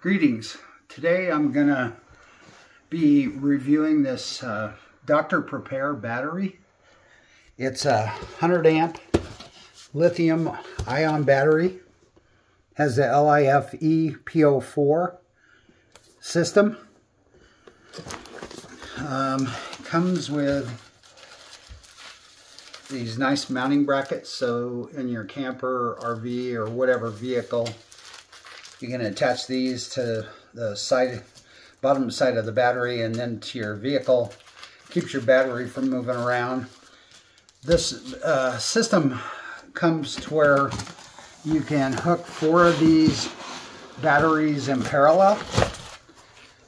Greetings. Today I'm going to be reviewing this uh, Dr. Prepare battery. It's a 100 amp lithium ion battery. Has the LiFePO4 system. Um, comes with these nice mounting brackets so in your camper RV or whatever vehicle you can attach these to the side bottom side of the battery and then to your vehicle keeps your battery from moving around this uh, system comes to where you can hook four of these batteries in parallel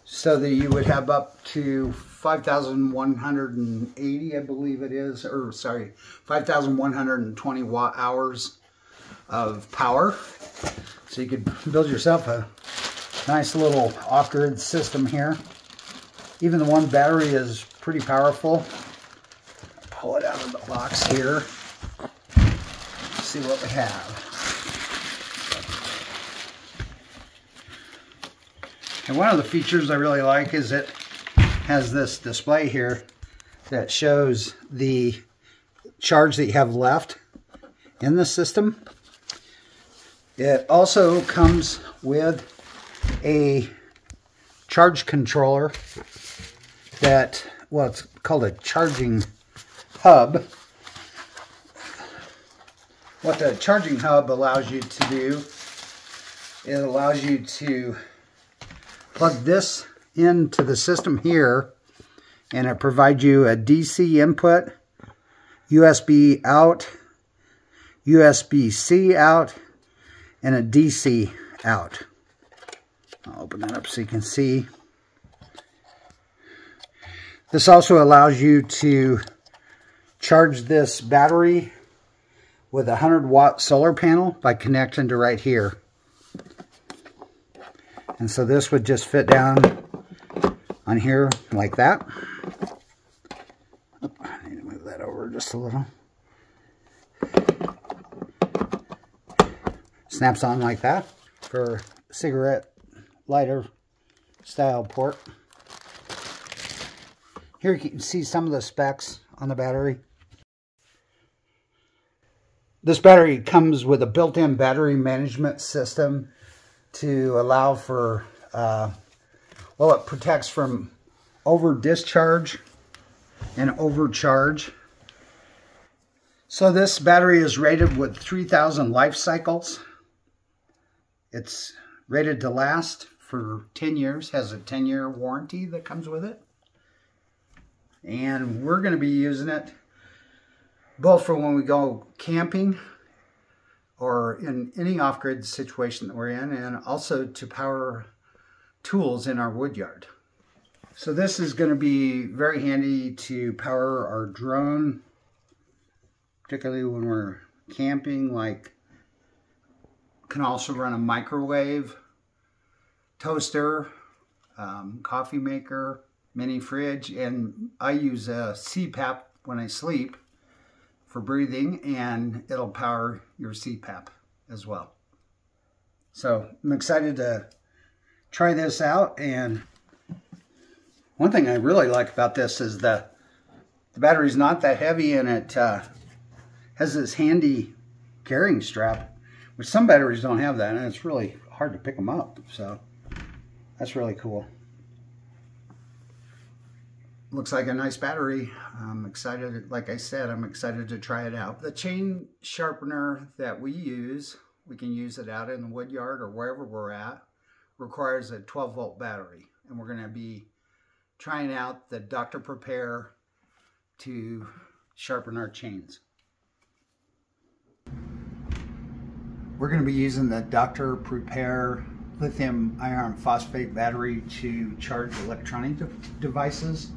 so that you would have up to 5,180, I believe it is, or sorry, 5,120 watt hours of power. So you could build yourself a nice little off-grid system here. Even the one battery is pretty powerful. Pull it out of the box here. See what we have. And one of the features I really like is it has this display here that shows the charge that you have left in the system. It also comes with a charge controller that, well, it's called a charging hub. What the charging hub allows you to do, it allows you to plug this into the system here and it provides you a DC input, USB out, USB-C out, and a DC out. I'll open that up so you can see. This also allows you to charge this battery with a 100 watt solar panel by connecting to right here. And so this would just fit down on here like that. I need to move that over just a little. Snaps on like that for cigarette lighter style port. Here you can see some of the specs on the battery. This battery comes with a built-in battery management system to allow for uh, well, it protects from over discharge and overcharge. So this battery is rated with 3,000 life cycles. It's rated to last for 10 years, has a 10-year warranty that comes with it. And we're going to be using it both for when we go camping or in any off-grid situation that we're in, and also to power tools in our wood yard. So this is going to be very handy to power our drone, particularly when we're camping, like can also run a microwave, toaster, um, coffee maker, mini fridge, and I use a CPAP when I sleep for breathing, and it'll power your CPAP as well. So I'm excited to try this out. And one thing I really like about this is the, the battery's not that heavy and it uh, has this handy carrying strap, which some batteries don't have that. And it's really hard to pick them up. So that's really cool. Looks like a nice battery. I'm excited, like I said, I'm excited to try it out. The chain sharpener that we use, we can use it out in the wood yard or wherever we're at requires a 12 volt battery. And we're going to be trying out the Dr. Prepare to sharpen our chains. We're going to be using the Dr. Prepare lithium iron phosphate battery to charge electronic de devices.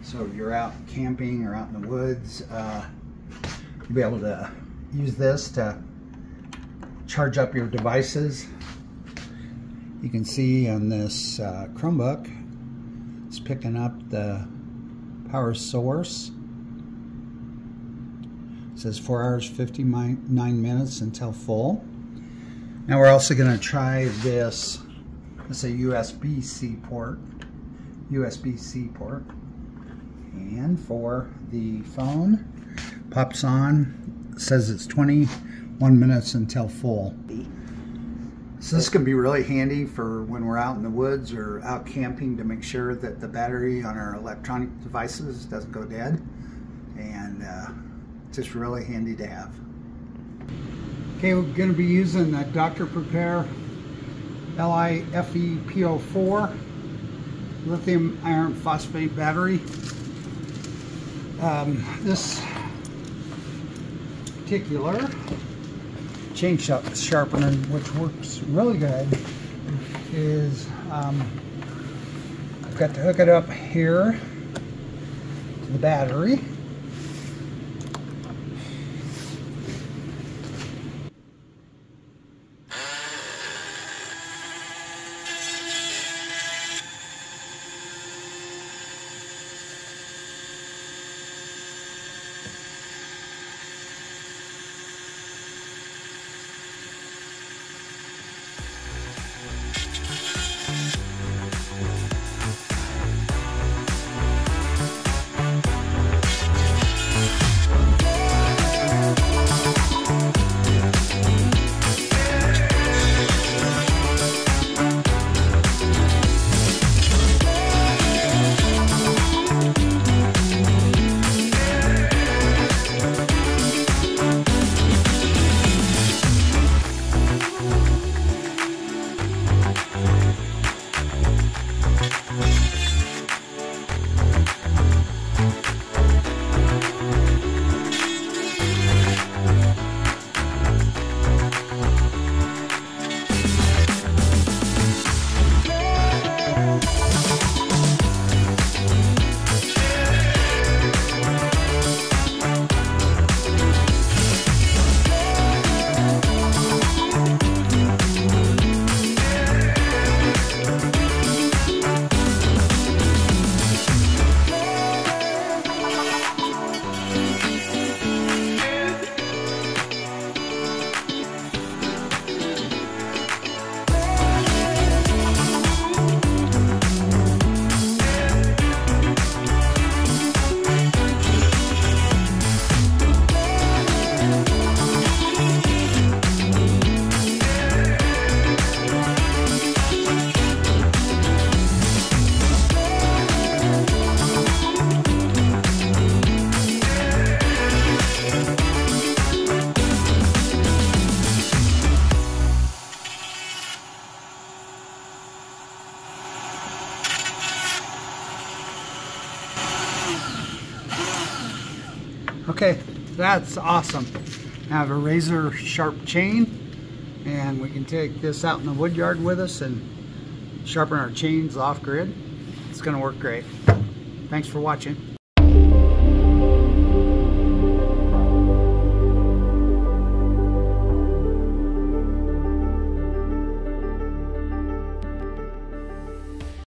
So if you're out camping or out in the woods, uh, you'll be able to use this to charge up your devices you can see on this uh, Chromebook, it's picking up the power source. Says 4 hours 59 minutes until full. Now we're also going to try this is a USB-C port. USB-C port. And for the phone, pops on, says it's 21 minutes until full. So this can be really handy for when we're out in the woods or out camping to make sure that the battery on our electronic devices doesn't go dead. Just really handy to have. Okay, we're going to be using the Dr. Prepare LiFePO4 lithium iron phosphate battery. Um, this particular chain sharpener, which works really good, is um, I've got to hook it up here to the battery. Okay, that's awesome. I have a razor sharp chain and we can take this out in the wood yard with us and sharpen our chains off grid. It's gonna work great. Thanks for watching.